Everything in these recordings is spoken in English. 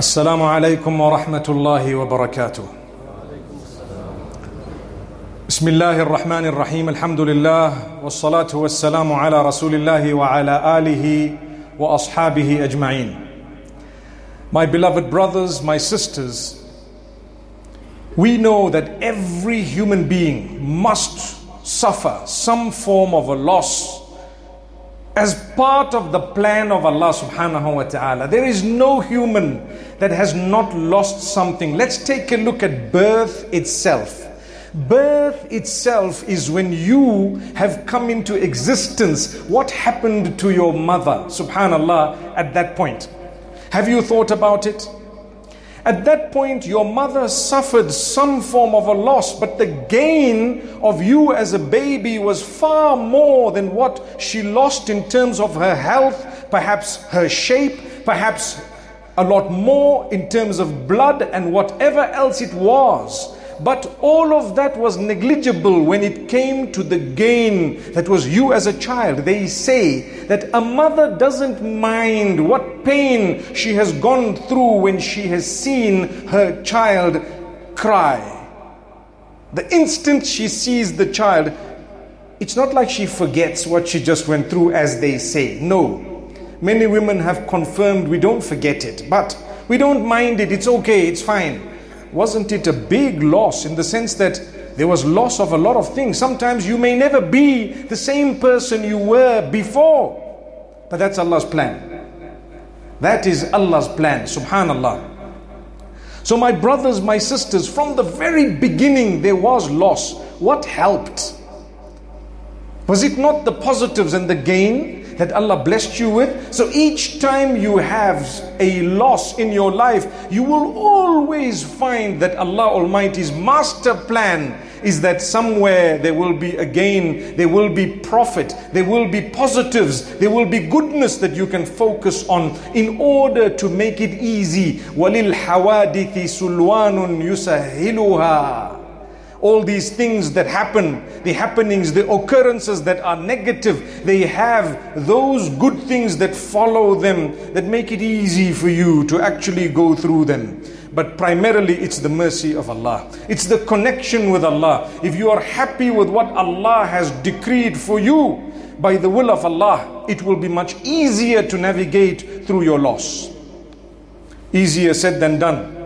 السلام عليكم ورحمة الله وبركاته. بسم الله الرحمن الرحيم الحمد لله والصلاة والسلام على رسول الله وعلى آله وأصحابه أجمعين. My beloved brothers, my sisters, we know that every human being must suffer some form of a loss as part of the plan of Allah subhanahu wa ta'ala. There is no human that has not lost something. Let's take a look at birth itself. Birth itself is when you have come into existence. What happened to your mother, subhanallah, at that point? Have you thought about it? At that point, your mother suffered some form of a loss, but the gain of you as a baby was far more than what she lost in terms of her health, perhaps her shape, perhaps a lot more in terms of blood and whatever else it was. But all of that was negligible when it came to the gain that was you as a child. They say that a mother doesn't mind what pain she has gone through when she has seen her child cry. The instant she sees the child, it's not like she forgets what she just went through, as they say. No. Many women have confirmed we don't forget it, but we don't mind it. It's okay, it's fine wasn't it a big loss in the sense that there was loss of a lot of things? Sometimes you may never be the same person you were before, but that's Allah's plan. That is Allah's plan, subhanallah. So, my brothers, my sisters, from the very beginning there was loss. What helped? Was it not the positives and the gain? that Allah blessed you with. So each time you have a loss in your life, you will always find that Allah Almighty's master plan is that somewhere there will be a gain, there will be profit, there will be positives, there will be goodness that you can focus on in order to make it easy. وَلِلْحَوَادِثِ سُلْوَانٌ يُسَهِّلُهَا all these things that happen, the happenings, the occurrences that are negative, they have those good things that follow them that make it easy for you to actually go through them. But primarily, it's the mercy of Allah. It's the connection with Allah. If you are happy with what Allah has decreed for you by the will of Allah, it will be much easier to navigate through your loss. Easier said than done.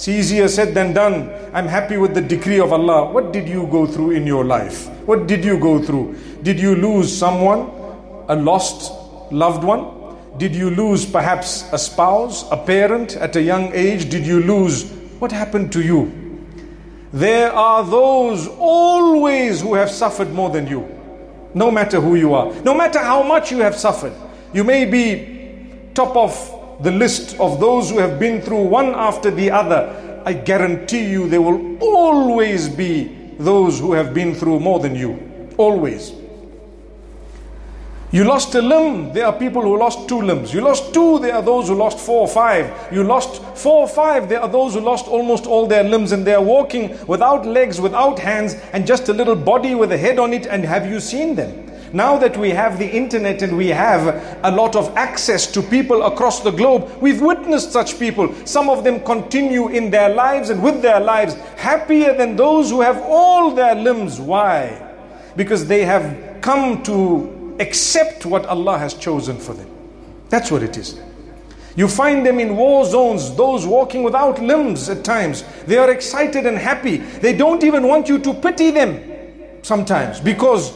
It's easier said than done. I'm happy with the decree of Allah. What did you go through in your life? What did you go through? Did you lose someone, a lost loved one? Did you lose perhaps a spouse, a parent at a young age? Did you lose? What happened to you? There are those always who have suffered more than you. No matter who you are, no matter how much you have suffered. You may be top of the list of those who have been through one after the other, I guarantee you there will always be those who have been through more than you. Always. You lost a limb, there are people who lost two limbs. You lost two, there are those who lost four or five. You lost four or five, there are those who lost almost all their limbs and they are walking without legs, without hands, and just a little body with a head on it. And have you seen them? Now that we have the internet and we have a lot of access to people across the globe, we've witnessed such people. Some of them continue in their lives and with their lives happier than those who have all their limbs. Why? Because they have come to accept what Allah has chosen for them. That's what it is. You find them in war zones, those walking without limbs at times. They are excited and happy. They don't even want you to pity them sometimes because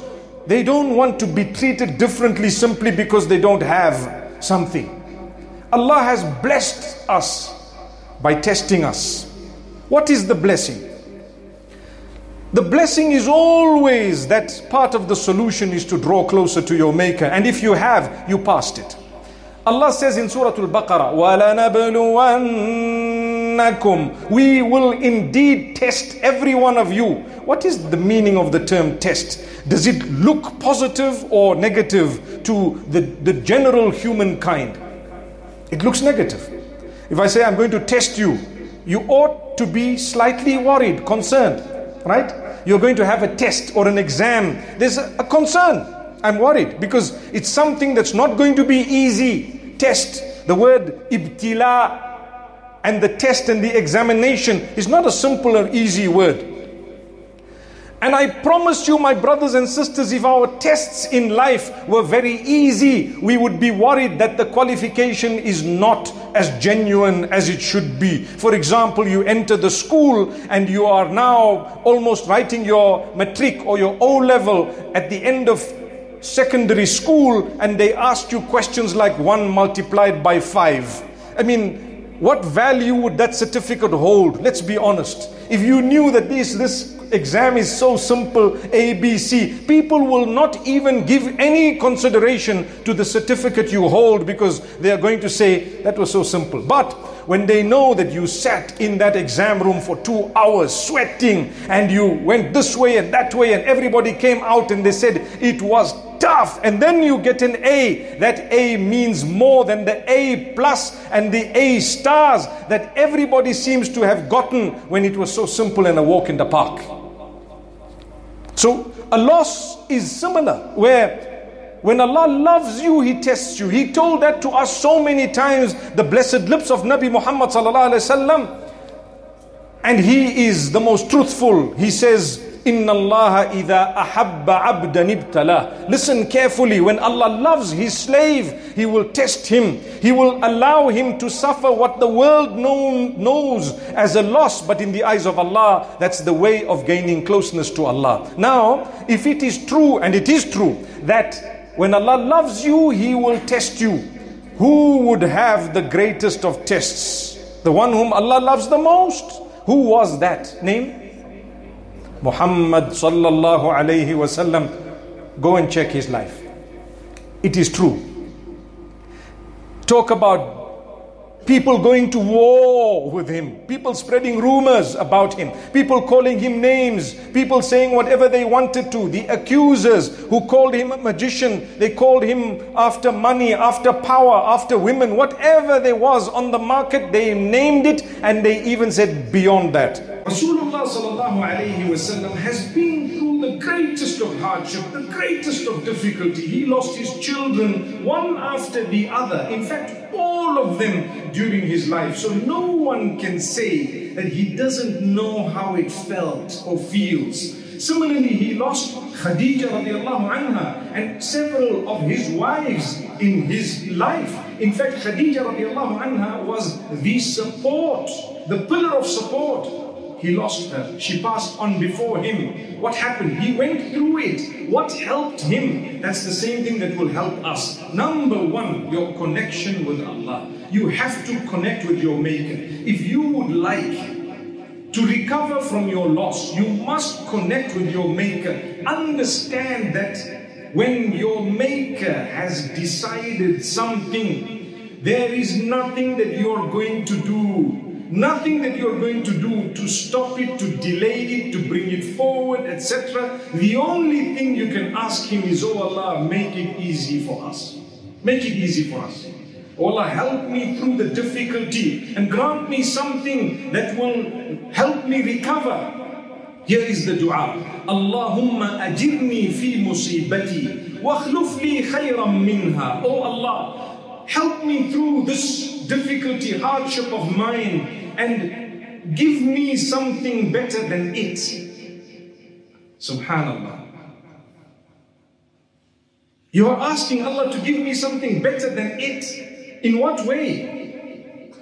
they don't want to be treated differently simply because they don't have something. Allah has blessed us by testing us. What is the blessing? The blessing is always that part of the solution is to draw closer to your Maker. And if you have, you passed it. Allah says in Surah Al Baqarah, وَلَنَبْلُوَنَّكُمْ We will indeed test every one of you. What is the meaning of the term test? Does it look positive or negative to the, the general humankind? It looks negative. If I say I'm going to test you, you ought to be slightly worried, concerned, right? You're going to have a test or an exam. There's a, a concern. I'm worried because it's something that's not going to be easy. Test. The word ibtila and the test and the examination is not a simple or easy word. And I promise you, my brothers and sisters, if our tests in life were very easy, we would be worried that the qualification is not as genuine as it should be. For example, you enter the school and you are now almost writing your matric or your O level at the end of secondary school, and they ask you questions like 1 multiplied by 5. I mean, what value would that certificate hold? Let's be honest. If you knew that this, this exam is so simple, ABC. People will not even give any consideration to the certificate you hold because they are going to say, that was so simple. But when they know that you sat in that exam room for two hours sweating and you went this way and that way and everybody came out and they said it was tough. And then you get an A. That A means more than the A plus and the A stars that everybody seems to have gotten when it was so simple and a walk in the park. So a loss is similar where when Allah loves you, He tests you. He told that to us so many times, the blessed lips of Nabi Muhammad and He is the most truthful. He says, Inna Allah idha ahabba abdan ibtala. Listen carefully. When Allah loves His slave, He will test him. He will allow him to suffer what the world know, knows as a loss, but in the eyes of Allah, that's the way of gaining closeness to Allah. Now, if it is true, and it is true, that when Allah loves you, He will test you. Who would have the greatest of tests? The one whom Allah loves the most. Who was that? Name? Muhammad sallallahu alayhi wasallam. Go and check his life. It is true. Talk about people going to war with him, people spreading rumors about him, people calling him names, people saying whatever they wanted to. The accusers who called him a magician, they called him after money, after power, after women, whatever there was on the market, they named it and they even said beyond that. Rasulullah has been through the greatest of hardship, the greatest of difficulty. He lost his children one after the other. In fact, all of them during his life. So no one can say that he doesn't know how it felt or feels. Similarly, he lost Khadija anha and several of his wives in his life. In fact, Khadija anha was the support, the pillar of support he lost her. She passed on before him. What happened? He went through it. What helped him? That's the same thing that will help us. Number one, your connection with Allah. You have to connect with your Maker. If you would like to recover from your loss, you must connect with your Maker. Understand that when your Maker has decided something, there is nothing that you are going to do Nothing that you're going to do to stop it, to delay it, to bring it forward, etc. The only thing you can ask Him is, Oh Allah, make it easy for us. Make it easy for us. Allah, help me through the difficulty and grant me something that will help me recover. Here is the dua. Allahumma ajirni fi musibati wa li khayran minha. Oh Allah, help me through this difficulty, hardship of mine, and give me something better than it. Subhanallah. You are asking Allah to give me something better than it. In what way?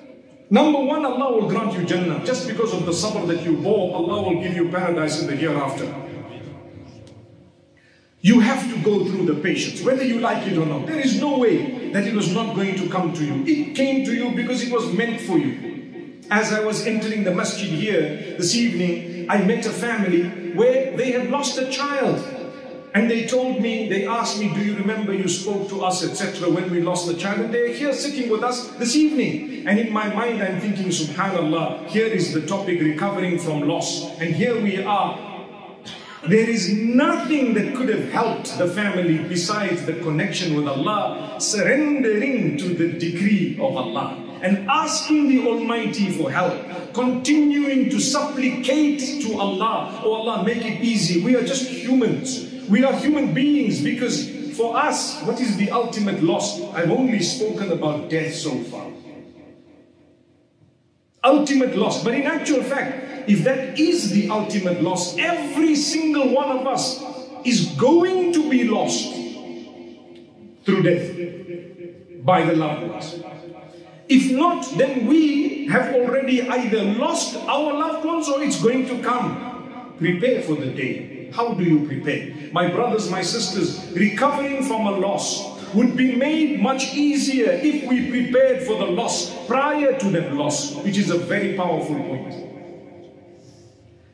Number one, Allah will grant you Jannah. Just because of the sabr that you bore, Allah will give you paradise in the hereafter. You have to go through the patience, whether you like it or not. There is no way that it was not going to come to you. It came to you because it was meant for you. As I was entering the masjid here this evening, I met a family where they had lost a child. And they told me, they asked me, Do you remember you spoke to us, etc., when we lost the child? And they're here sitting with us this evening. And in my mind, I'm thinking, Subhanallah, here is the topic recovering from loss. And here we are there is nothing that could have helped the family besides the connection with Allah, surrendering to the decree of Allah and asking the Almighty for help, continuing to supplicate to Allah, Oh Allah, make it easy. We are just humans. We are human beings because for us, what is the ultimate loss? I've only spoken about death so far. ultimate loss. But in actual fact, if that is the ultimate loss, every single one of us is going to be lost through death by the loved ones. If not, then we have already either lost our loved ones or it's going to come. Prepare for the day. How do you prepare? My brothers, my sisters, recovering from a loss would be made much easier if we prepared for the loss prior to that loss, which is a very powerful point.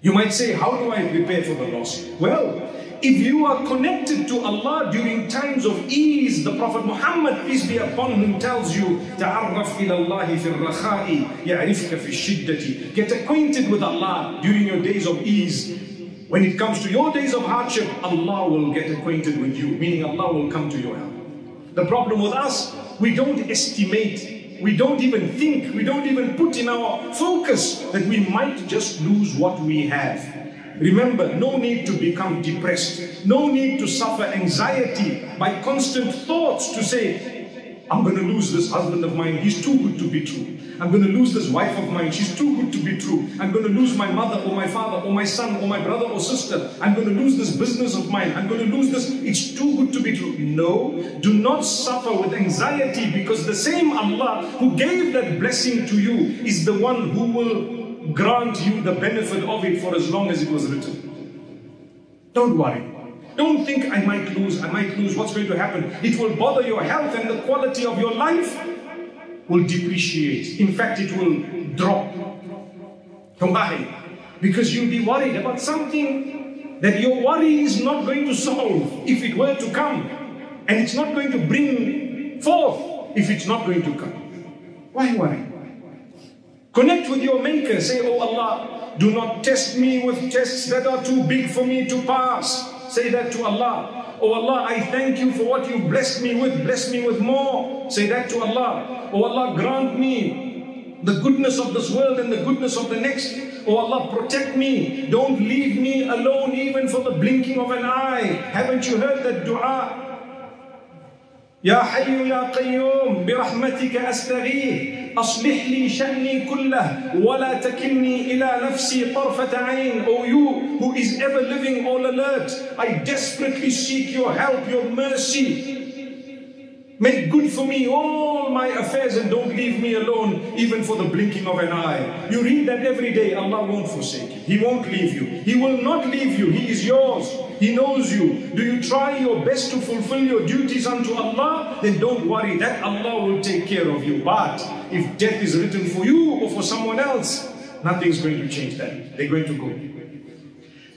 You might say, How do I prepare for the loss? Well, if you are connected to Allah during times of ease, the Prophet Muhammad, peace be upon him, tells you, تعرف إلى الله في الرخاء يعرفك في الشدة. Get acquainted with Allah during your days of ease. When it comes to your days of hardship, Allah will get acquainted with you, meaning Allah will come to your help. The problem with us, we don't estimate, we don't even think, we don't even put in our focus that we might just lose what we have. Remember, no need to become depressed, no need to suffer anxiety by constant thoughts to say, I'm going to lose this husband of mine, he's too good to be true. I'm going to lose this wife of mine. She's too good to be true. I'm going to lose my mother or my father or my son or my brother or sister. I'm going to lose this business of mine. I'm going to lose this. It's too good to be true. No, do not suffer with anxiety because the same Allah who gave that blessing to you is the one who will grant you the benefit of it for as long as it was written. Don't worry. Don't think I might lose, I might lose, what's going to happen? It will bother your health and the quality of your life will depreciate. In fact, it will drop. Because you'll be worried about something that your worry is not going to solve if it were to come. And it's not going to bring forth if it's not going to come. Why worry? Connect with your Maker. Say, Oh Allah, do not test me with tests that are too big for me to pass. Say that to Allah. Oh Allah, I thank you for what you blessed me with. Bless me with more. Say that to Allah. Oh Allah, grant me the goodness of this world and the goodness of the next. Oh Allah, protect me. Don't leave me alone even for the blinking of an eye. Haven't you heard that dua? Ya Hayyu Ya Qayyum, bi rahmatika. أصلح لي شأني كله ولا تكلني إلى نفسي طرفة عين O you who is ever living all alert I desperately seek your help, your mercy Make good for me all my affairs and don't leave me alone, even for the blinking of an eye. You read that every day, Allah won't forsake you. He won't leave you. He will not leave you. He is yours. He knows you. Do you try your best to fulfill your duties unto Allah? Then don't worry, that Allah will take care of you. But if death is written for you or for someone else, nothing's going to change that. They're going to go.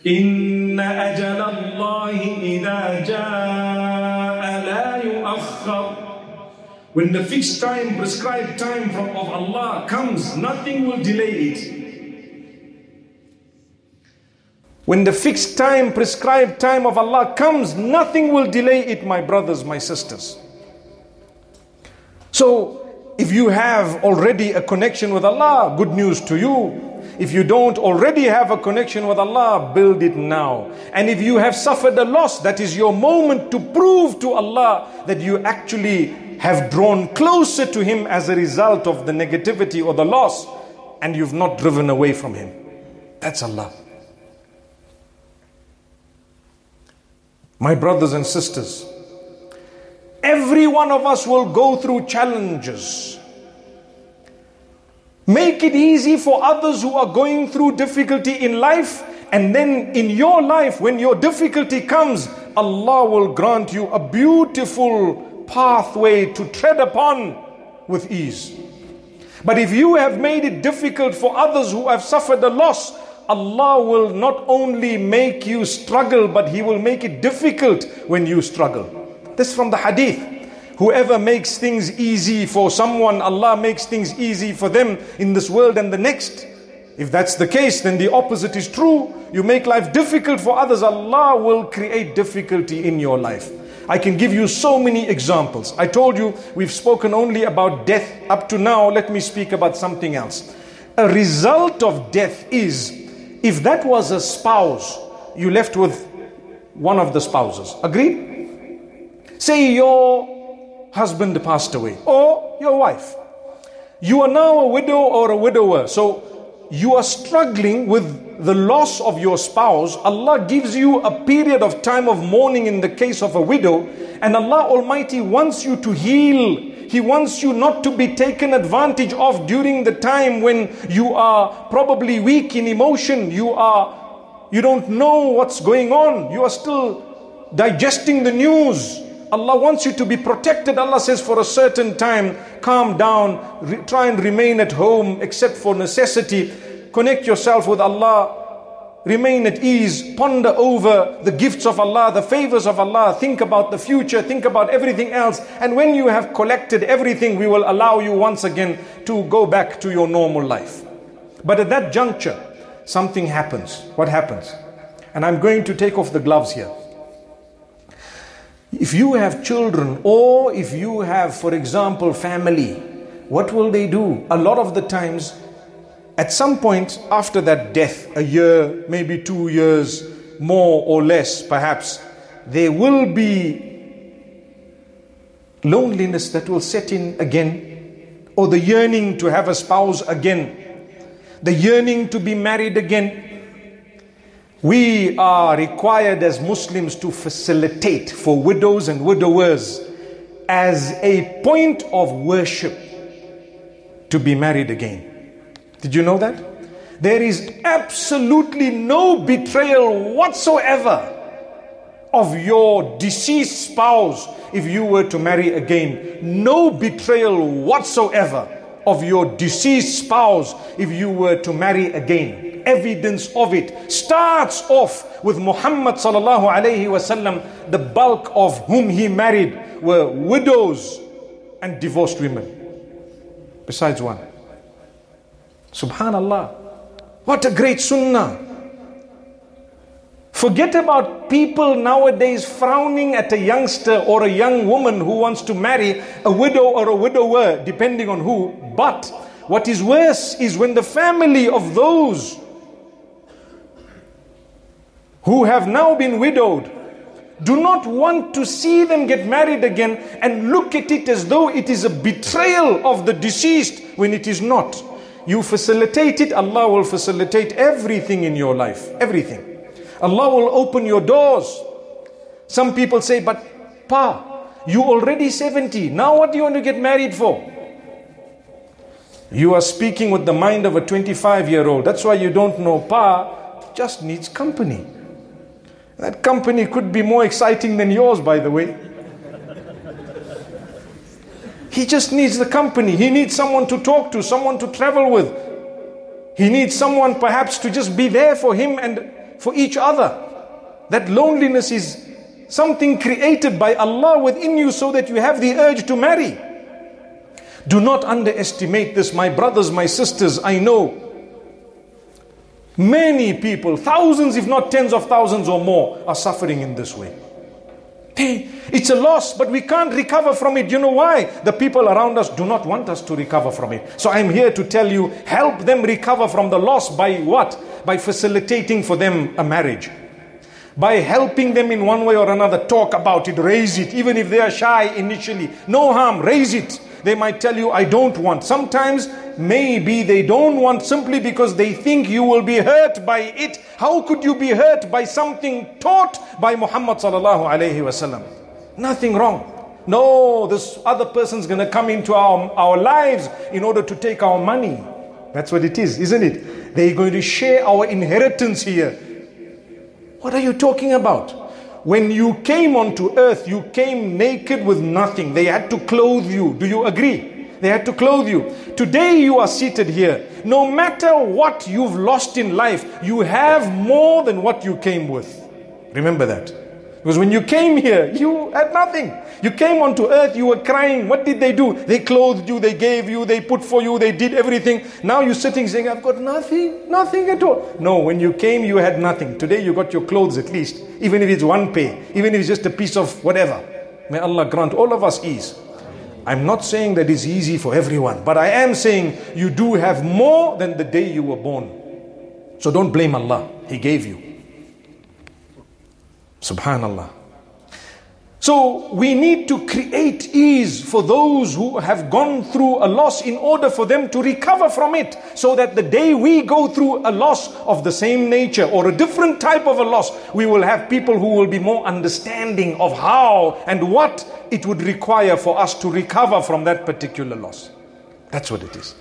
إن أجل الله إذا جاء لا يؤخر When the fixed time, prescribed time from of Allah comes, nothing will delay it. When the fixed time, prescribed time of Allah comes, nothing will delay it, my brothers, my sisters. So, if you have already a connection with Allah, good news to you. If you don't already have a connection with Allah, build it now. And if you have suffered a loss, that is your moment to prove to Allah that you actually have drawn closer to Him as a result of the negativity or the loss, and you've not driven away from Him. That's Allah. My brothers and sisters, every one of us will go through challenges. Make it easy for others who are going through difficulty in life, and then in your life, when your difficulty comes, Allah will grant you a beautiful pathway to tread upon with ease. But if you have made it difficult for others who have suffered a loss, Allah will not only make you struggle, but He will make it difficult when you struggle. This from the hadith. Whoever makes things easy for someone, Allah makes things easy for them in this world and the next. If that's the case, then the opposite is true. You make life difficult for others, Allah will create difficulty in your life. I can give you so many examples. I told you we've spoken only about death up to now. Let me speak about something else. A result of death is if that was a spouse, you left with one of the spouses. Agreed? Say your husband passed away or your wife. You are now a widow or a widower. So you are struggling with the loss of your spouse. Allah gives you a period of time of mourning in the case of a widow. And Allah Almighty wants you to heal. He wants you not to be taken advantage of during the time when you are probably weak in emotion. You are you don't know what's going on. You are still digesting the news. Allah wants you to be protected. Allah says, for a certain time, calm down, try and remain at home except for necessity. Connect yourself with Allah, remain at ease, ponder over the gifts of Allah, the favors of Allah, think about the future, think about everything else. And when you have collected everything, we will allow you once again to go back to your normal life. But at that juncture, something happens. What happens? And I'm going to take off the gloves here. If you have children or if you have, for example, family, what will they do? A lot of the times, at some point after that death, a year, maybe two years, more or less perhaps, there will be loneliness that will set in again, or the yearning to have a spouse again, the yearning to be married again. We are required as Muslims to facilitate for widows and widowers as a point of worship to be married again. Did you know that? There is absolutely no betrayal whatsoever of your deceased spouse if you were to marry again. No betrayal whatsoever of your deceased spouse if you were to marry again evidence of it starts off with Muhammad sallallahu alayhi wasallam. The bulk of whom he married were widows and divorced women, besides one. Subhanallah. What a great sunnah. Forget about people nowadays frowning at a youngster or a young woman who wants to marry a widow or a widower, depending on who. But what is worse is when the family of those who have now been widowed do not want to see them get married again and look at it as though it is a betrayal of the deceased when it is not. You facilitate it, Allah will facilitate everything in your life. Everything. Allah will open your doors. Some people say, but Pa, you already 70. Now what do you want to get married for? You are speaking with the mind of a 25 year old. That's why you don't know Pa just needs company. That company could be more exciting than yours, by the way. He just needs the company. He needs someone to talk to, someone to travel with. He needs someone perhaps to just be there for him and for each other. That loneliness is something created by Allah within you so that you have the urge to marry. Do not underestimate this, my brothers, my sisters. I know Many people, thousands, if not tens of thousands or more, are suffering in this way. It's a loss, but we can't recover from it. You know why? The people around us do not want us to recover from it. So I'm here to tell you help them recover from the loss by what? By facilitating for them a marriage. By helping them in one way or another, talk about it, raise it, even if they are shy initially. No harm, raise it. They might tell you, I don't want. Sometimes maybe they don't want simply because they think you will be hurt by it. How could you be hurt by something taught by Muhammad? Nothing wrong. No, this other person's going to come into our, our lives in order to take our money. That's what it is, isn't it? They're going to share our inheritance here. What are you talking about? When you came onto earth, you came naked with nothing. They had to clothe you. Do you agree? They had to clothe you. Today you are seated here. No matter what you've lost in life, you have more than what you came with. Remember that. Because when you came here, you had nothing. You came onto earth, you were crying. What did they do? They clothed you, they gave you, they put for you, they did everything. Now you're sitting saying, I've got nothing, nothing at all. No, when you came, you had nothing. Today you got your clothes at least, even if it's one pay, even if it's just a piece of whatever. May Allah grant all of us ease. I'm not saying that it's easy for everyone, but I am saying you do have more than the day you were born. So don't blame Allah. He gave you. Subhanallah. So we need to create ease for those who have gone through a loss in order for them to recover from it. So that the day we go through a loss of the same nature or a different type of a loss, we will have people who will be more understanding of how and what it would require for us to recover from that particular loss. That's what it is.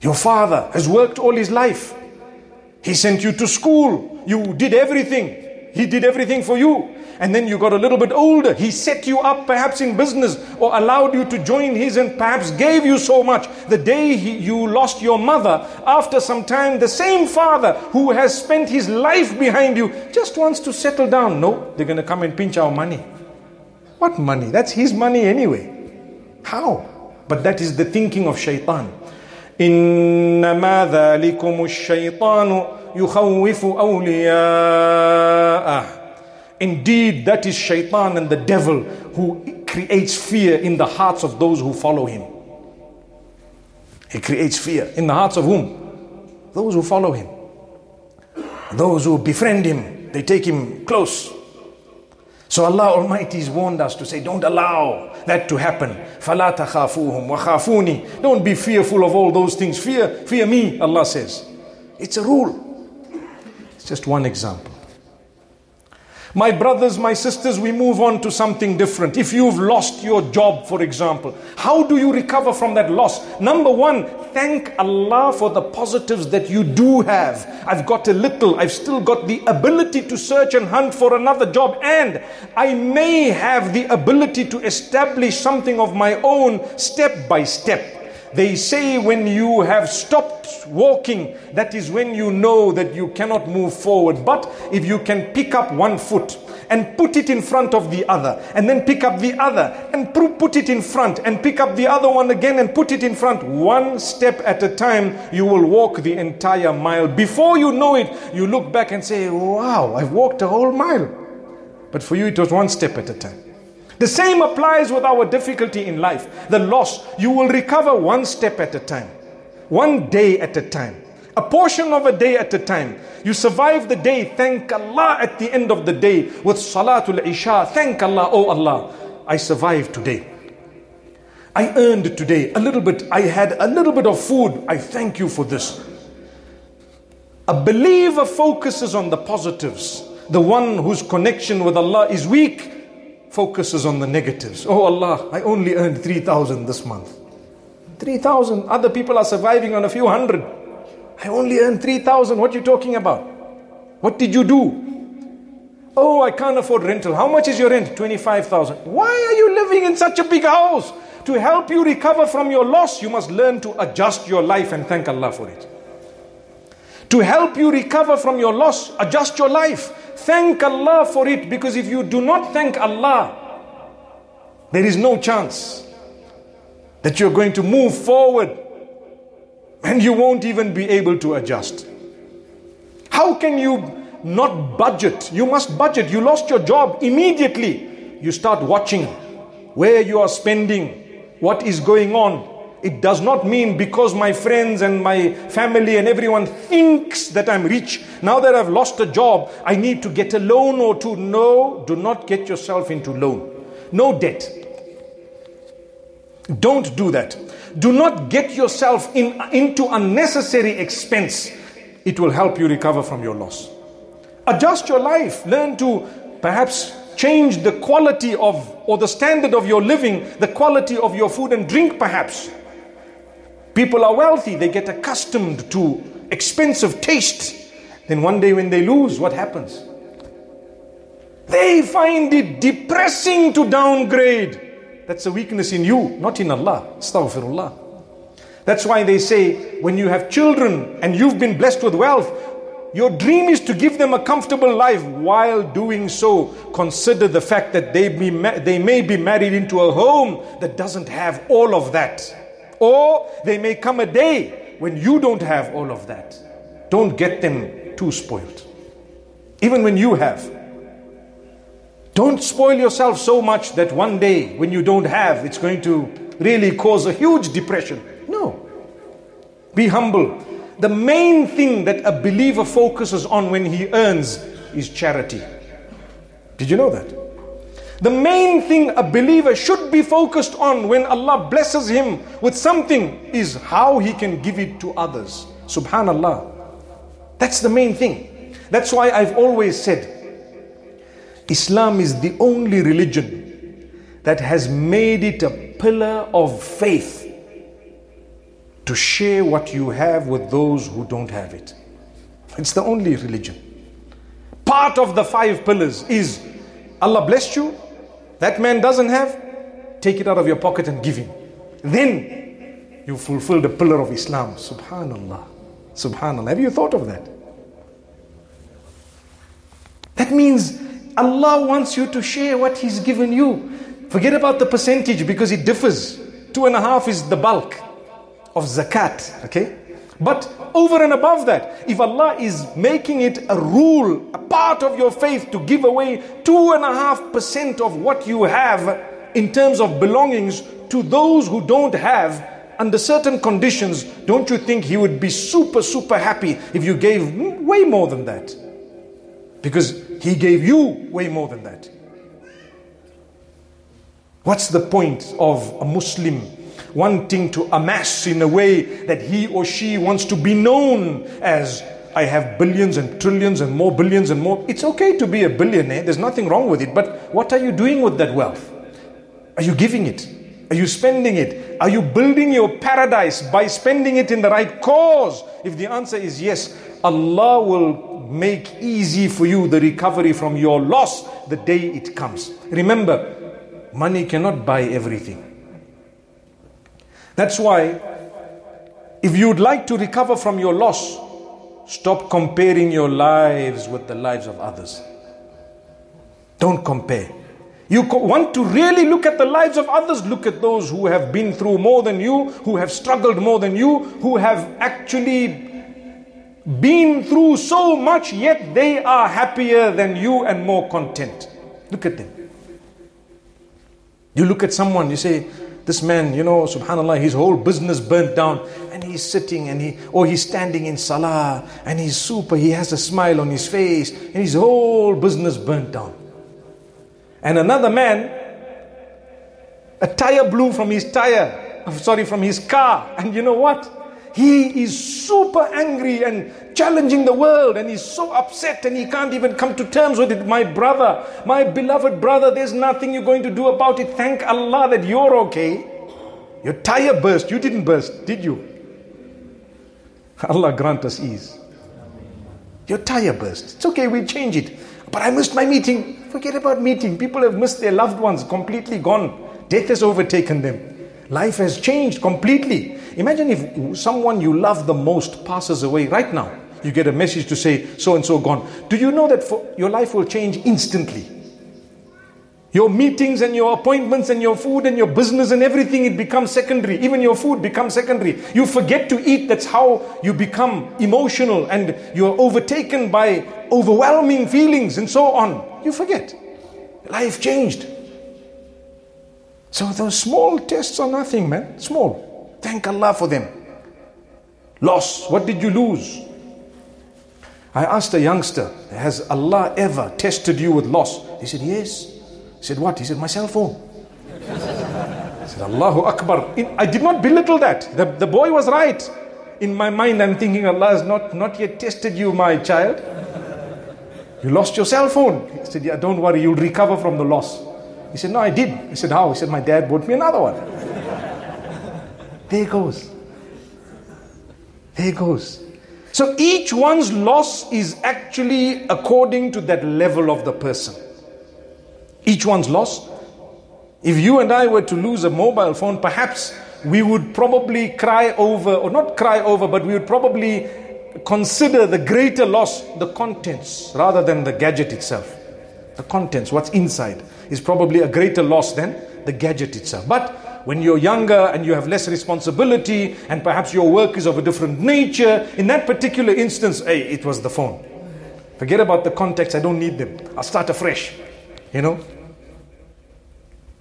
Your father has worked all his life. He sent you to school. You did everything. He did everything for you. And then you got a little bit older. He set you up perhaps in business or allowed you to join his and perhaps gave you so much. The day he, you lost your mother, after some time, the same father who has spent his life behind you just wants to settle down. No, they're going to come and pinch our money. What money? That's his money anyway. How? But that is the thinking of shaitan. إنما ذلكم الشيطان يخوف أولياءه Indeed, that is shaitan and the devil who creates fear in the hearts of those who follow him. He creates fear in the hearts of whom? Those who follow him. Those who befriend him, they take him close. So Allah Almighty has warned us to say, don't allow that to happen. فَلَا تَخَافُوهُمْ وَخَافُونِ Don't be fearful of all those things. Fear, fear me, Allah says. It's a rule. Just one example. My brothers, my sisters, we move on to something different. If you've lost your job, for example, how do you recover from that loss? Number one, thank Allah for the positives that you do have. I've got a little, I've still got the ability to search and hunt for another job, and I may have the ability to establish something of my own step by step. They say when you have stopped walking, that is when you know that you cannot move forward. But if you can pick up one foot and put it in front of the other, and then pick up the other and put it in front, and pick up the other one again and put it in front, one step at a time, you will walk the entire mile. Before you know it, you look back and say, Wow, I've walked a whole mile. But for you, it was one step at a time. The same applies with our difficulty in life. The loss, you will recover one step at a time, one day at a time, a portion of a day at a time. You survive the day, thank Allah at the end of the day with Salatul Isha. Thank Allah, oh Allah, I survived today. I earned today a little bit, I had a little bit of food. I thank you for this. A believer focuses on the positives. The one whose connection with Allah is weak focuses on the negatives. Oh Allah, I only earned 3,000 this month. 3,000. Other people are surviving on a few hundred. I only earned 3,000. What are you talking about? What did you do? Oh, I can't afford rental. How much is your rent? 25,000. Why are you living in such a big house? To help you recover from your loss, you must learn to adjust your life and thank Allah for it. To help you recover from your loss, adjust your life. Thank Allah for it because if you do not thank Allah, there is no chance that you're going to move forward and you won't even be able to adjust. How can you not budget? You must budget. You lost your job immediately. You start watching where you are spending, what is going on, it does not mean because my friends and my family and everyone thinks that I'm rich. Now that I've lost a job, I need to get a loan or two. No, do not get yourself into loan. No debt. Don't do that. Do not get yourself in, into unnecessary expense. It will help you recover from your loss. Adjust your life. Learn to perhaps change the quality of or the standard of your living, the quality of your food and drink, perhaps. People are wealthy, they get accustomed to expensive taste. Then one day when they lose, what happens? They find it depressing to downgrade. That's a weakness in you, not in Allah. Astaghfirullah. That's why they say when you have children and you've been blessed with wealth, your dream is to give them a comfortable life. While doing so, consider the fact that they, be they may be married into a home that doesn't have all of that. Or there may come a day when you don't have all of that. Don't get them too spoiled. Even when you have. Don't spoil yourself so much that one day when you don't have, it's going to really cause a huge depression. No. Be humble. The main thing that a believer focuses on when he earns is charity. Did you know that? The main thing a believer should be focused on when Allah blesses him with something is how he can give it to others. Subhanallah. That's the main thing. That's why I've always said Islam is the only religion that has made it a pillar of faith to share what you have with those who don't have it. It's the only religion. Part of the five pillars is Allah blessed you, that man doesn't have, take it out of your pocket and give him. Then you fulfill the pillar of Islam. Subhanallah. Subhanallah. Have you thought of that? That means Allah wants you to share what He's given you. Forget about the percentage because it differs. Two and a half is the bulk of zakat, okay? But over and above that, if Allah is making it a rule, a part of your faith to give away two and a half percent of what you have in terms of belongings to those who don't have under certain conditions, don't you think He would be super, super happy if you gave way more than that? Because He gave you way more than that. What's the point of a Muslim wanting to amass in a way that he or she wants to be known as I have billions and trillions and more billions and more. It's okay to be a billionaire, there's nothing wrong with it, but what are you doing with that wealth? Are you giving it? Are you spending it? Are you building your paradise by spending it in the right cause? If the answer is yes, Allah will make easy for you the recovery from your loss the day it comes. Remember, money cannot buy everything. That's why, if you'd like to recover from your loss, stop comparing your lives with the lives of others. Don't compare. You want to really look at the lives of others, look at those who have been through more than you, who have struggled more than you, who have actually been through so much, yet they are happier than you and more content. Look at them. You look at someone, you say, this man, you know, subhanAllah, his whole business burnt down and he's sitting and he, or he's standing in salah and he's super, he has a smile on his face and his whole business burnt down. And another man, a tire blew from his tire, sorry, from his car. And you know what? He is super angry and challenging the world and he's so upset and he can't even come to terms with it. My brother, my beloved brother, there's nothing you're going to do about it. Thank Allah that you're okay. Your tire burst. You didn't burst, did you? Allah grant us ease. Your tire burst. It's okay, we'll change it. But I missed my meeting. Forget about meeting. People have missed their loved ones, completely gone. Death has overtaken them. Life has changed completely. Imagine if someone you love the most passes away right now. You get a message to say, so and so gone. Do you know that for, your life will change instantly? Your meetings and your appointments and your food and your business and everything, it becomes secondary. Even your food becomes secondary. You forget to eat. That's how you become emotional and you're overtaken by overwhelming feelings and so on. You forget. Life changed. So those small tests are nothing, man. Small. Thank Allah for them. Loss. What did you lose? I asked a youngster, Has Allah ever tested you with loss? He said, Yes. He said, What? He said, My cell phone. I said, Allahu Akbar. I did not belittle that. The, the boy was right. In my mind, I'm thinking, Allah has not, not yet tested you, my child. You lost your cell phone. He said, Yeah, don't worry, you'll recover from the loss. He said, No, I did. He said, How? He said, My dad bought me another one. There goes. There goes. So each one's loss is actually according to that level of the person. Each one's loss. If you and I were to lose a mobile phone, perhaps we would probably cry over, or not cry over, but we would probably consider the greater loss the contents rather than the gadget itself. The contents, what's inside, is probably a greater loss than the gadget itself. But when you're younger and you have less responsibility and perhaps your work is of a different nature, in that particular instance, hey, it was the phone. Forget about the context, I don't need them. I'll start afresh. You know?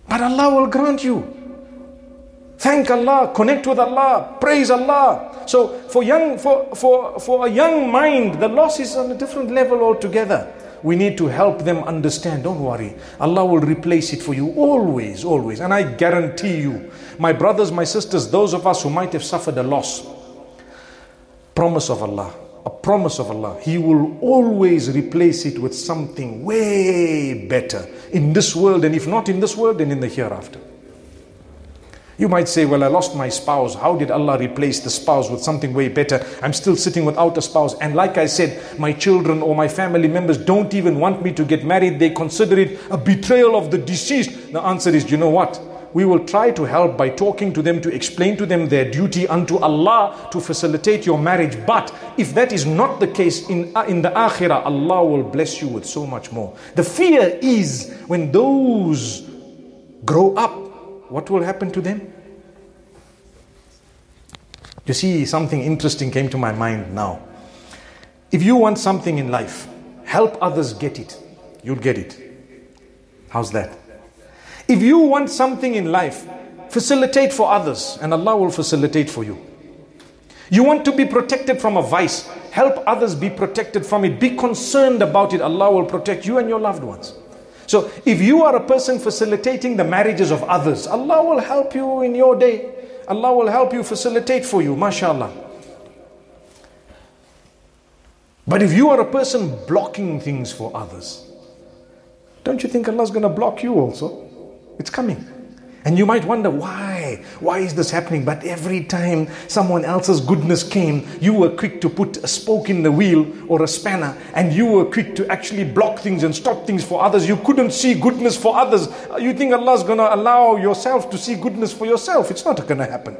But Allah will grant you. Thank Allah, connect with Allah, praise Allah. So for young for, for, for a young mind, the loss is on a different level altogether. We need to help them understand. Don't worry. Allah will replace it for you always, always. And I guarantee you, my brothers, my sisters, those of us who might have suffered a loss, promise of Allah, a promise of Allah, He will always replace it with something way better in this world, and if not in this world, then in the hereafter. You might say, Well, I lost my spouse. How did Allah replace the spouse with something way better? I'm still sitting without a spouse. And like I said, my children or my family members don't even want me to get married. They consider it a betrayal of the deceased. The answer is, you know what? We will try to help by talking to them to explain to them their duty unto Allah to facilitate your marriage. But if that is not the case in, uh, in the akhirah, Allah will bless you with so much more. The fear is when those grow up what will happen to them? You see, something interesting came to my mind now. If you want something in life, help others get it, you'll get it. How's that? If you want something in life, facilitate for others, and Allah will facilitate for you. You want to be protected from a vice, help others be protected from it. Be concerned about it, Allah will protect you and your loved ones. So if you are a person facilitating the marriages of others, Allah will help you in your day. Allah will help you facilitate for you, mashallah. But if you are a person blocking things for others, don't you think Allah's going to block you also? It's coming. And you might wonder why? Why is this happening? But every time someone else's goodness came, you were quick to put a spoke in the wheel or a spanner, and you were quick to actually block things and stop things for others. You couldn't see goodness for others. You think Allah's going to allow yourself to see goodness for yourself? It's not going to happen.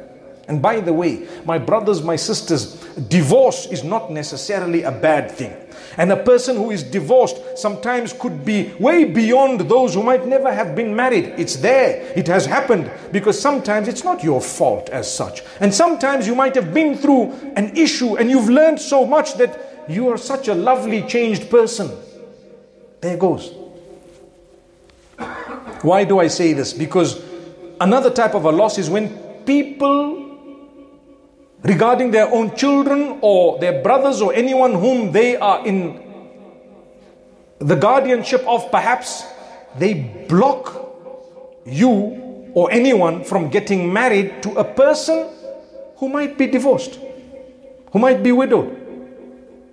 And by the way, my brothers, my sisters, divorce is not necessarily a bad thing. And a person who is divorced sometimes could be way beyond those who might never have been married. It's there. It has happened because sometimes it's not your fault as such. And sometimes you might have been through an issue and you've learned so much that you are such a lovely changed person. There goes. Why do I say this? Because another type of a loss is when people regarding their own children or their brothers or anyone whom they are in the guardianship of, perhaps they block you or anyone from getting married to a person who might be divorced, who might be widowed.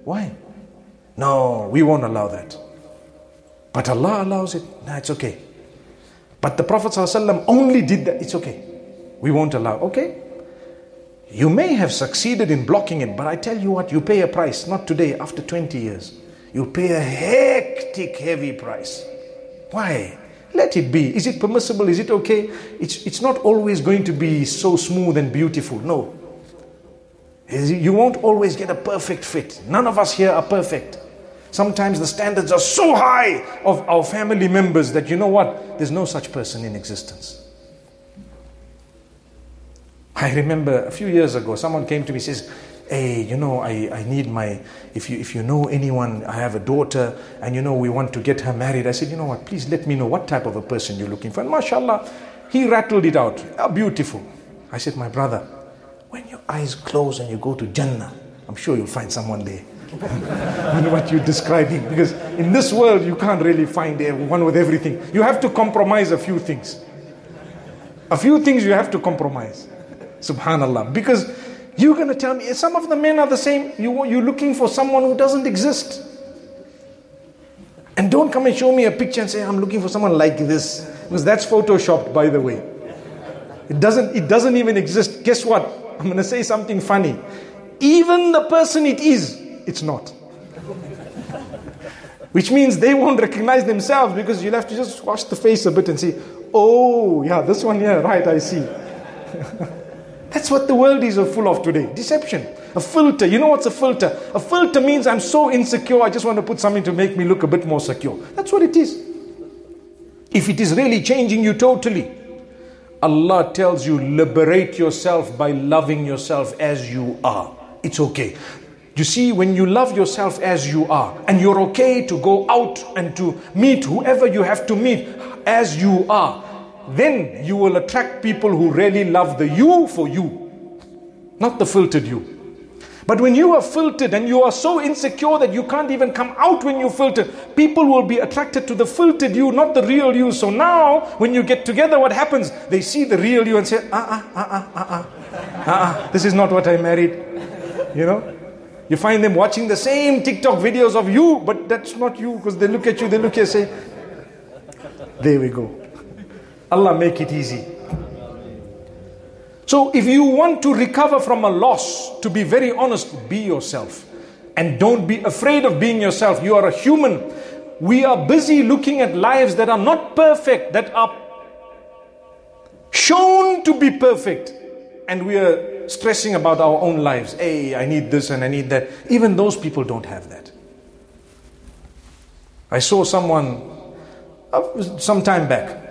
Why? No, we won't allow that. But Allah allows it. No, it's okay. But the Prophet ﷺ only did that. It's okay. We won't allow. Okay? You may have succeeded in blocking it, but I tell you what, you pay a price, not today, after 20 years. You pay a hectic, heavy price. Why? Let it be. Is it permissible? Is it okay? It's, it's not always going to be so smooth and beautiful. No. You won't always get a perfect fit. None of us here are perfect. Sometimes the standards are so high of our family members that you know what? There's no such person in existence. I remember a few years ago, someone came to me and says, Hey, you know, I, I need my, if you, if you know anyone, I have a daughter, and you know, we want to get her married. I said, You know what, please let me know what type of a person you're looking for. And mashallah, he rattled it out. Oh, beautiful. I said, My brother, when your eyes close and you go to Jannah, I'm sure you'll find someone there. what you're describing. Because in this world, you can't really find one with everything. You have to compromise a few things. A few things you have to compromise. Subhanallah. Because you're going to tell me, some of the men are the same. You, you're looking for someone who doesn't exist. And don't come and show me a picture and say, I'm looking for someone like this. Because that's photoshopped, by the way. It doesn't, it doesn't even exist. Guess what? I'm going to say something funny. Even the person it is, it's not. Which means they won't recognize themselves because you'll have to just wash the face a bit and see, oh, yeah, this one here, right, I see. That's what the world is full of today deception. A filter. You know what's a filter? A filter means I'm so insecure, I just want to put something to make me look a bit more secure. That's what it is. If it is really changing you totally, Allah tells you, liberate yourself by loving yourself as you are. It's okay. You see, when you love yourself as you are, and you're okay to go out and to meet whoever you have to meet as you are, then you will attract people who really love the you for you, not the filtered you. But when you are filtered and you are so insecure that you can't even come out when you filter, people will be attracted to the filtered you, not the real you. So now, when you get together, what happens? They see the real you and say, ah, ah, ah, ah, ah, ah, ah, ah this is not what I married. You know? You find them watching the same TikTok videos of you, but that's not you because they look at you, they look at you, say, there we go. Allah make it easy. So, if you want to recover from a loss, to be very honest, be yourself. And don't be afraid of being yourself. You are a human. We are busy looking at lives that are not perfect, that are shown to be perfect. And we are stressing about our own lives. Hey, I need this and I need that. Even those people don't have that. I saw someone uh, some time back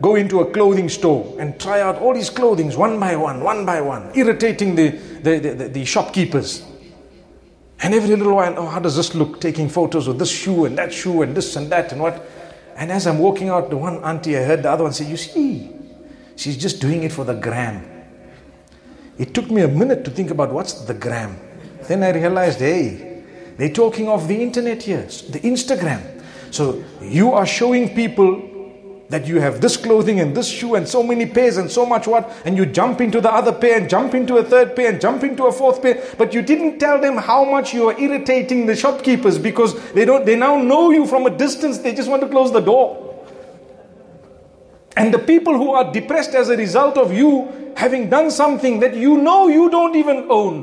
go into a clothing store and try out all these clothings one by one, one by one, irritating the, the, the, the, shopkeepers. And every little while, oh, how does this look? Taking photos of this shoe and that shoe and this and that and what. And as I'm walking out, the one auntie I heard the other one say, You see, she's just doing it for the gram. It took me a minute to think about what's the gram. Then I realized, hey, they're talking of the internet here, the Instagram. So you are showing people that you have this clothing and this shoe and so many pairs and so much what, and you jump into the other pair and jump into a third pair and jump into a fourth pair, but you didn't tell them how much you are irritating the shopkeepers because they don't they now know you from a distance, they just want to close the door. And the people who are depressed as a result of you having done something that you know you don't even own.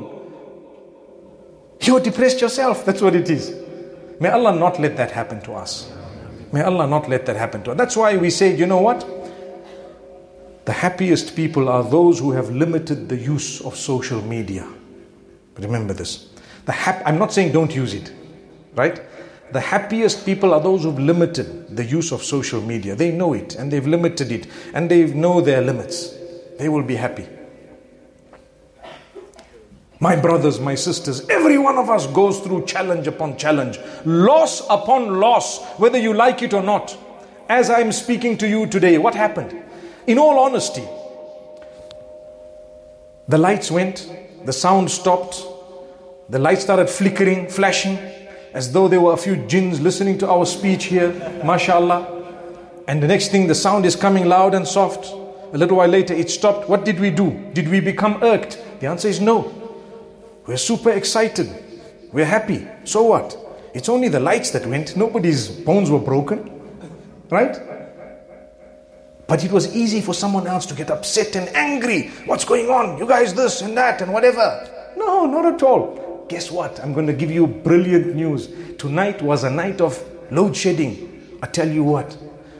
You're depressed yourself, that's what it is. May Allah not let that happen to us. May Allah not let that happen to us. That's why we say, you know what? The happiest people are those who have limited the use of social media. Remember this. The hap- I'm not saying don't use it, right? The happiest people are those who've limited the use of social media. They know it and they've limited it and they know their limits. They will be happy. My brothers, my sisters, every one of us goes through challenge upon challenge, loss upon loss, whether you like it or not. As I'm speaking to you today, what happened? In all honesty, the lights went, the sound stopped, the lights started flickering, flashing, as though there were a few jinns listening to our speech here, mashallah. And the next thing, the sound is coming loud and soft. A little while later, it stopped. What did we do? Did we become irked? The answer is no. We're super excited. We're happy. So what? It's only the lights that went. Nobody's bones were broken. Right? But it was easy for someone else to get upset and angry. What's going on? You guys, this and that and whatever. No, not at all. Guess what? I'm going to give you brilliant news. Tonight was a night of load shedding. I tell you what,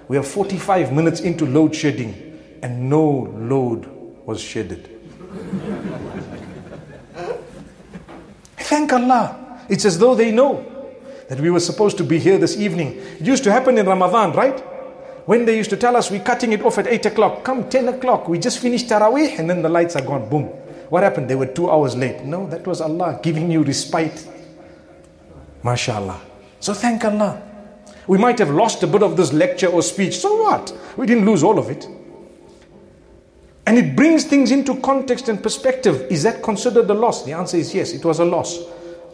we are 45 minutes into load shedding and no load was shedded. Thank Allah. It's as though they know that we were supposed to be here this evening. It used to happen in Ramadan, right? When they used to tell us we're cutting it off at 8 o'clock, come 10 o'clock, we just finished Taraweeh and then the lights are gone. Boom. What happened? They were two hours late. No, that was Allah giving you respite. MashaAllah. So thank Allah. We might have lost a bit of this lecture or speech. So what? We didn't lose all of it. And it brings things into context and perspective. Is that considered a loss? The answer is yes, it was a loss.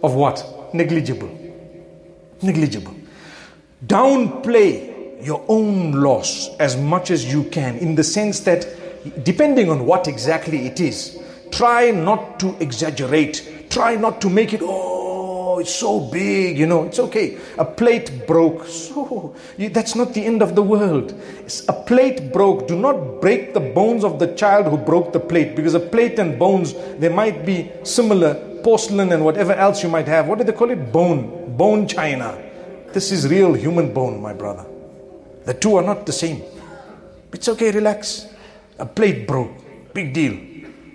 Of what? Negligible. Negligible. Downplay your own loss as much as you can in the sense that, depending on what exactly it is, try not to exaggerate. Try not to make it, oh, it's so big, you know, it's okay. A plate broke. So, that's not the end of the world. A plate broke. Do not break the bones of the child who broke the plate because a plate and bones, they might be similar, porcelain and whatever else you might have. What do they call it? Bone. Bone china. This is real human bone, my brother. The two are not the same. It's okay, relax. A plate broke. Big deal.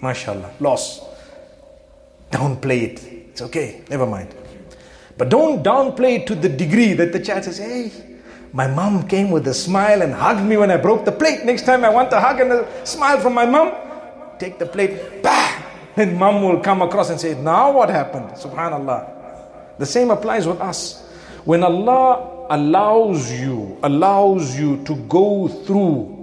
MashaAllah. Loss. Downplay it. It's okay. Never mind. But don't downplay it to the degree that the child says, hey, my mom came with a smile and hugged me when I broke the plate. Next time I want a hug and a smile from my mom, take the plate, bah! Then mom will come across and say, now what happened? Subhanallah. The same applies with us. When Allah allows you, allows you to go through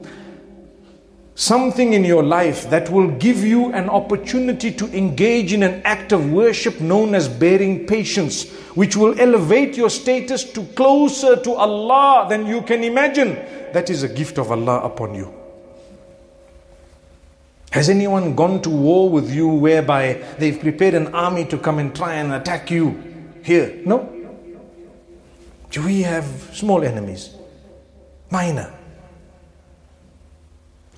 something in your life that will give you an opportunity to engage in an act of worship known as bearing patience, which will elevate your status to closer to Allah than you can imagine, that is a gift of Allah upon you. Has anyone gone to war with you whereby they've prepared an army to come and try and attack you here? No. Do we have small enemies? Minor.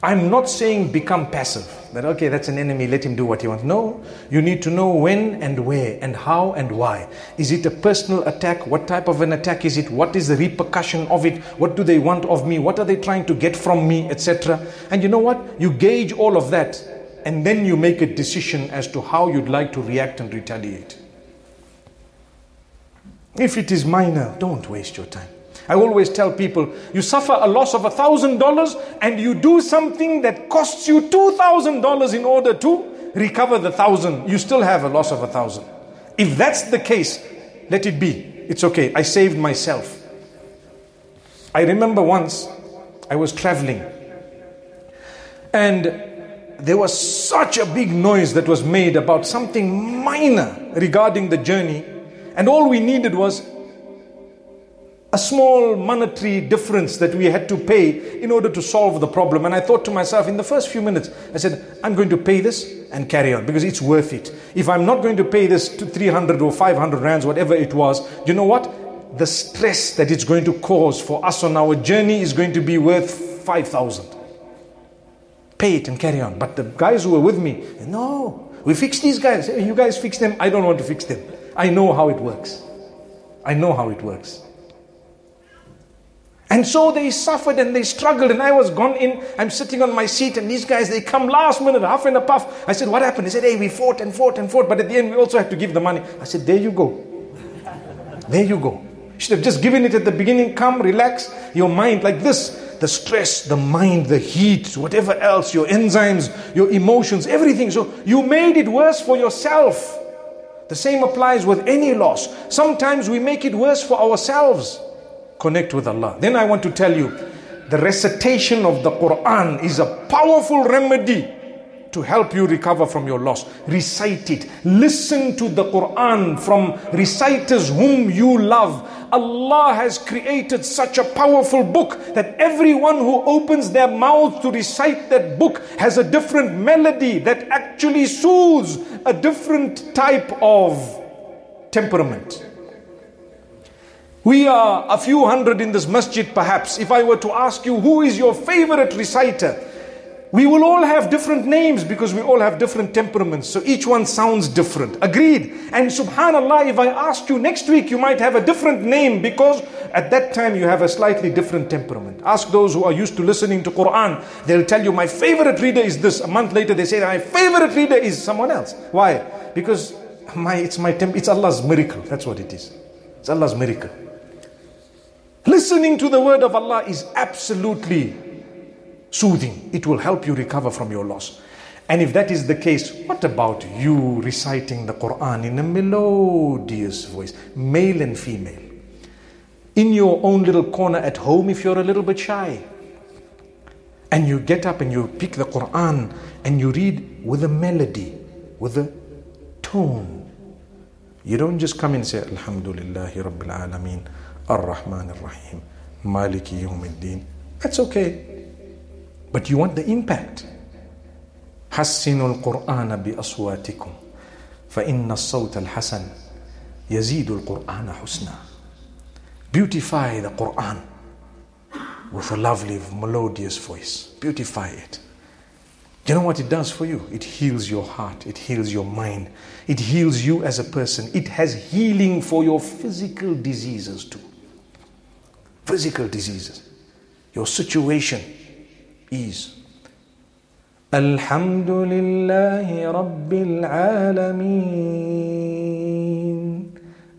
I'm not saying become passive. That, okay, that's an enemy, let him do what he wants. No, you need to know when and where and how and why. Is it a personal attack? What type of an attack is it? What is the repercussion of it? What do they want of me? What are they trying to get from me, etc.? And you know what? You gauge all of that and then you make a decision as to how you'd like to react and retaliate. If it is minor, don't waste your time. I always tell people you suffer a loss of a thousand dollars and you do something that costs you two thousand dollars in order to recover the thousand, you still have a loss of a thousand. If that's the case, let it be. It's okay. I saved myself. I remember once I was traveling and there was such a big noise that was made about something minor regarding the journey, and all we needed was a small monetary difference that we had to pay in order to solve the problem. And I thought to myself, in the first few minutes, I said, I'm going to pay this and carry on because it's worth it. If I'm not going to pay this to 300 or 500 rands, whatever it was, you know what? The stress that it's going to cause for us on our journey is going to be worth 5,000. Pay it and carry on. But the guys who were with me, no, we fix these guys. You guys fix them. I don't want to fix them. I know how it works. I know how it works. And so they suffered and they struggled, and I was gone in. I'm sitting on my seat, and these guys they come last minute, half in a puff. I said, What happened? They said, Hey, we fought and fought and fought, but at the end we also had to give the money. I said, There you go. There you go. You should have just given it at the beginning. Come, relax your mind like this. The stress, the mind, the heat, whatever else, your enzymes, your emotions, everything. So you made it worse for yourself. The same applies with any loss. Sometimes we make it worse for ourselves connect with Allah. Then I want to tell you the recitation of the Quran is a powerful remedy to help you recover from your loss. Recite it. Listen to the Quran from reciters whom you love. Allah has created such a powerful book that everyone who opens their mouth to recite that book has a different melody that actually soothes a different type of temperament. We are a few hundred in this masjid, perhaps. If I were to ask you, who is your favorite reciter? We will all have different names because we all have different temperaments. So each one sounds different. Agreed. And subhanAllah, if I asked you next week, you might have a different name because at that time you have a slightly different temperament. Ask those who are used to listening to Quran. They'll tell you, my favorite reader is this. A month later, they say, my favorite reader is someone else. Why? Because my, it's my temp- it's Allah's miracle. That's what it is. It's Allah's miracle. Listening to the word of Allah is absolutely soothing. It will help you recover from your loss. And if that is the case, what about you reciting the Quran in a melodious voice, male and female? In your own little corner at home, if you're a little bit shy. And you get up and you pick the Quran and you read with a melody, with a tone. You don't just come and say, Alhamdulillahi Rabbil Alameen. Ar-Rahman Ar-Rahim, Maliki Yawmiddin. That's okay. But you want the impact. حسنوا القرآن بأصواتكم فإن الصوت الحسن يزيد القرآن حسنا. Beautify the Quran with a lovely, melodious voice. Beautify it. You know what it does for you? It heals your heart, it heals your mind, it heals you as a person. It has healing for your physical diseases too physical diseases. Your situation is. الحمد لله رب العالمين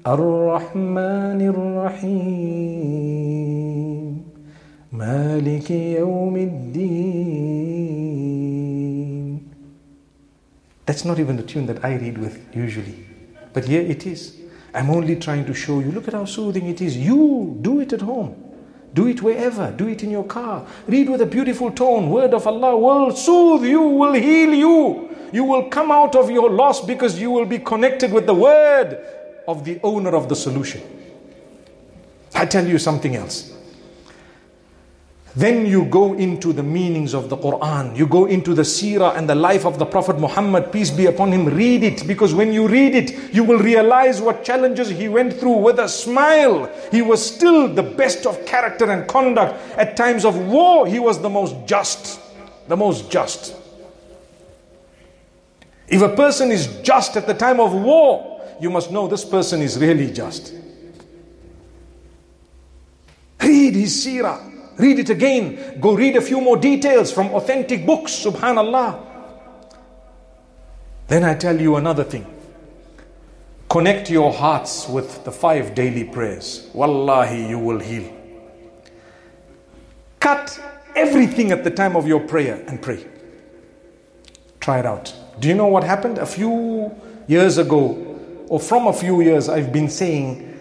الرحمن الرحيم مالك يوم الدين That's not even the tune that I read with usually. But here it is. I'm only trying to show you, look at how soothing it is. You do it at home. Do it wherever. Do it in your car. Read with a beautiful tone. Word of Allah will soothe you, will heal you. You will come out of your loss because you will be connected with the word of the owner of the solution. I tell you something else. Then you go into the meanings of the Quran. You go into the seerah and the life of the Prophet Muhammad, peace be upon him. Read it because when you read it, you will realize what challenges he went through with a smile. He was still the best of character and conduct. At times of war, he was the most just. The most just. If a person is just at the time of war, you must know this person is really just. Read his seerah. Read it again. Go read a few more details from authentic books. Subhanallah. Then I tell you another thing. Connect your hearts with the five daily prayers. Wallahi, you will heal. Cut everything at the time of your prayer and pray. Try it out. Do you know what happened? A few years ago, or from a few years, I've been saying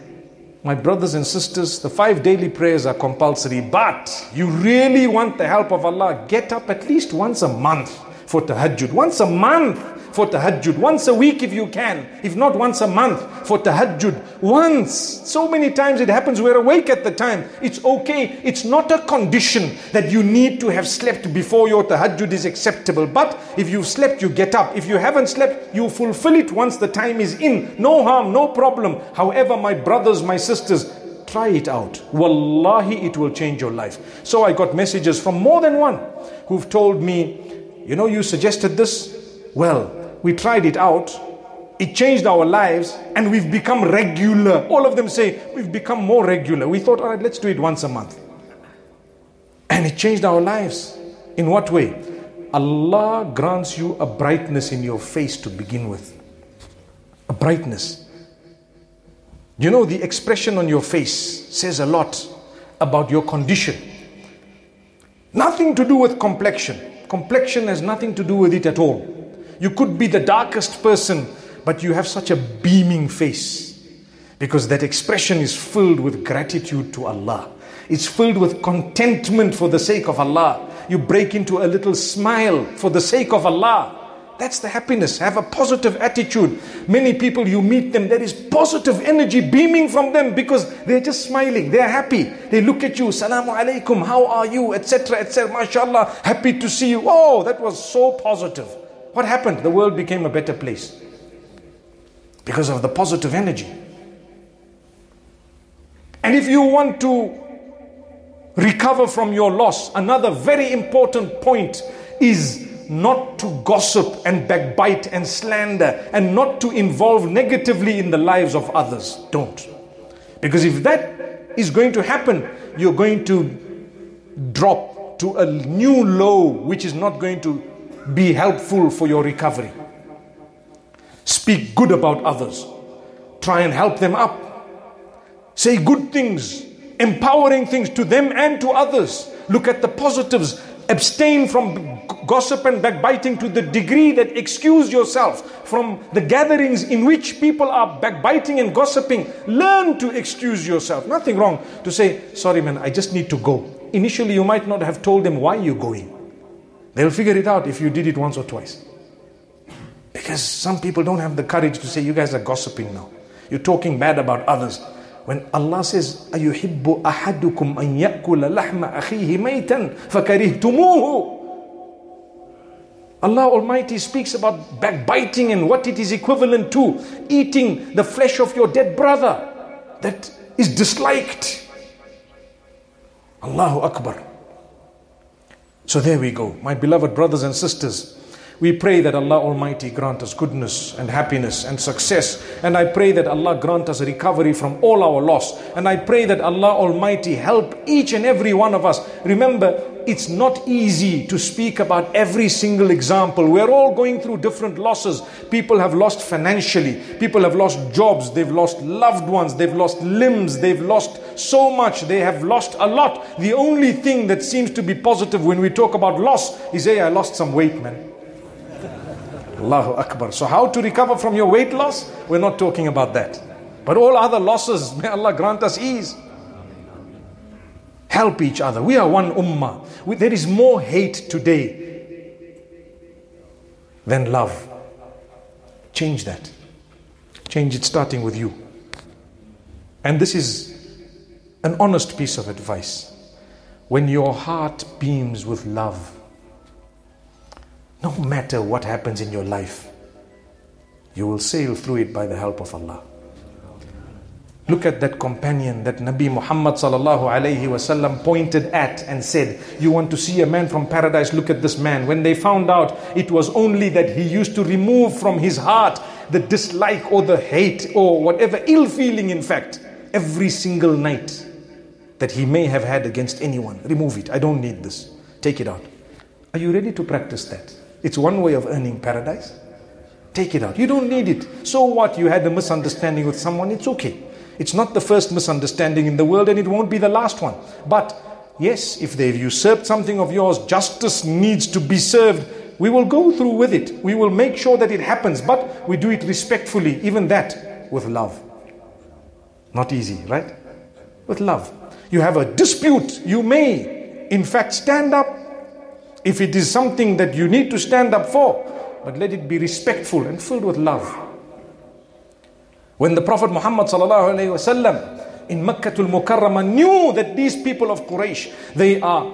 my brothers and sisters, the five daily prayers are compulsory, but you really want the help of Allah, get up at least once a month for tahajjud. Once a month for tahajjud. Once a week if you can. If not once a month for tahajjud. Once. So many times it happens we're awake at the time. It's okay. It's not a condition that you need to have slept before your tahajjud is acceptable. But if you've slept, you get up. If you haven't slept, you fulfill it once the time is in. No harm, no problem. However, my brothers, my sisters, try it out. Wallahi, it will change your life. So I got messages from more than one who've told me, you know, you suggested this. Well, we tried it out, it changed our lives, and we've become regular. All of them say, We've become more regular. We thought, All right, let's do it once a month. And it changed our lives. In what way? Allah grants you a brightness in your face to begin with. A brightness. You know, the expression on your face says a lot about your condition. Nothing to do with complexion. Complexion has nothing to do with it at all. You could be the darkest person, but you have such a beaming face because that expression is filled with gratitude to Allah. It's filled with contentment for the sake of Allah. You break into a little smile for the sake of Allah. That's the happiness. Have a positive attitude. Many people, you meet them, there is positive energy beaming from them because they're just smiling. They're happy. They look at you, Salamu alaikum, how are you, etc., etc., MashaAllah, happy to see you. Oh, that was so positive. What happened? The world became a better place because of the positive energy. And if you want to recover from your loss, another very important point is not to gossip and backbite and slander and not to involve negatively in the lives of others. Don't. Because if that is going to happen, you're going to drop to a new low which is not going to be helpful for your recovery. Speak good about others. Try and help them up. Say good things, empowering things to them and to others. Look at the positives. Abstain from gossip and backbiting to the degree that excuse yourself from the gatherings in which people are backbiting and gossiping. Learn to excuse yourself. Nothing wrong to say, sorry man, I just need to go. Initially, you might not have told them why you're going. They'll figure it out if you did it once or twice. Because some people don't have the courage to say, You guys are gossiping now. You're talking bad about others. When Allah says, أَيُحِبُّ أَحَدُكُمْ أَن يَأْكُلَ لَحْمَ أَخِيهِ مَيْتًا فَكَرِهْتُمُوهُ Allah Almighty speaks about backbiting and what it is equivalent to eating the flesh of your dead brother that is disliked. Allahu Akbar. So there we go. My beloved brothers and sisters, we pray that Allah Almighty grant us goodness and happiness and success. And I pray that Allah grant us recovery from all our loss. And I pray that Allah Almighty help each and every one of us. Remember, it's not easy to speak about every single example. We're all going through different losses. People have lost financially, people have lost jobs, they've lost loved ones, they've lost limbs, they've lost so much, they have lost a lot. The only thing that seems to be positive when we talk about loss is, hey, I lost some weight, man. Allahu Akbar. So, how to recover from your weight loss? We're not talking about that. But all other losses, may Allah grant us ease. Help each other. We are one ummah. There is more hate today than love. Change that. Change it starting with you. And this is an honest piece of advice. When your heart beams with love, no matter what happens in your life, you will sail through it by the help of Allah. Look at that companion that Nabi Muhammad sallallahu alayhi wasallam pointed at and said, You want to see a man from paradise? Look at this man. When they found out it was only that he used to remove from his heart the dislike or the hate or whatever ill feeling, in fact, every single night that he may have had against anyone. Remove it. I don't need this. Take it out. Are you ready to practice that? It's one way of earning paradise. Take it out. You don't need it. So what? You had a misunderstanding with someone, it's okay. It's not the first misunderstanding in the world and it won't be the last one. But yes, if they've usurped something of yours, justice needs to be served. We will go through with it. We will make sure that it happens, but we do it respectfully, even that with love. Not easy, right? With love. You have a dispute, you may, in fact, stand up if it is something that you need to stand up for, but let it be respectful and filled with love. When the Prophet Muhammad wasallam in Makkah al-Mukarramah knew that these people of Quraysh, they are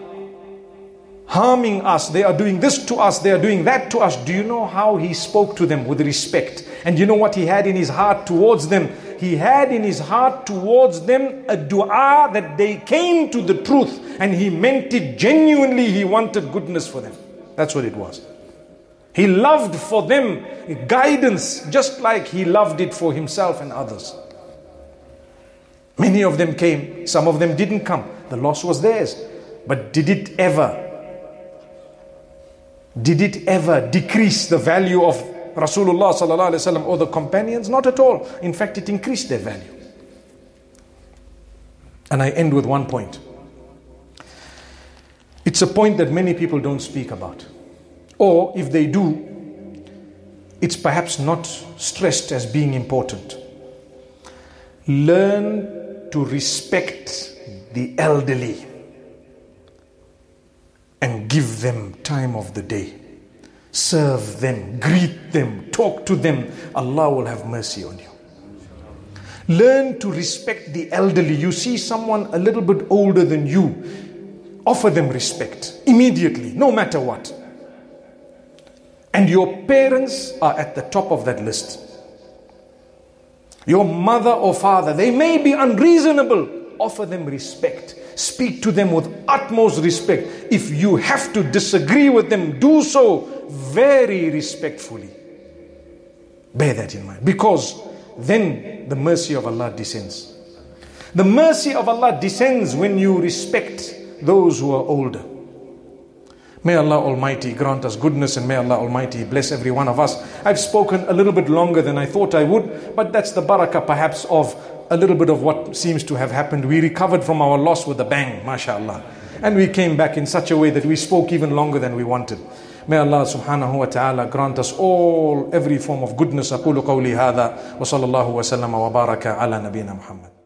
harming us, they are doing this to us, they are doing that to us. Do you know how he spoke to them with respect? And you know what he had in his heart towards them? He had in his heart towards them a dua that they came to the truth and he meant it genuinely. He wanted goodness for them. That's what it was. He loved for them guidance just like he loved it for himself and others. Many of them came, some of them didn't come. The loss was theirs. But did it ever did it ever decrease the value of Rasulullah sallallahu or the companions? Not at all. In fact, it increased their value. And I end with one point. It's a point that many people don't speak about. Or if they do, it's perhaps not stressed as being important. Learn to respect the elderly and give them time of the day. Serve them, greet them, talk to them. Allah will have mercy on you. Learn to respect the elderly. You see someone a little bit older than you, offer them respect immediately, no matter what. And your parents are at the top of that list. Your mother or father, they may be unreasonable. Offer them respect. Speak to them with utmost respect. If you have to disagree with them, do so very respectfully. Bear that in mind. Because then the mercy of Allah descends. The mercy of Allah descends when you respect those who are older. May Allah Almighty grant us goodness and may Allah Almighty bless every one of us. I've spoken a little bit longer than I thought I would, but that's the barakah perhaps of a little bit of what seems to have happened. We recovered from our loss with a bang, mashallah. And we came back in such a way that we spoke even longer than we wanted. May Allah subhanahu wa ta'ala grant us all every form of goodness. أقول قولي هذا وصلى الله وسلم وبارك على نبينا محمد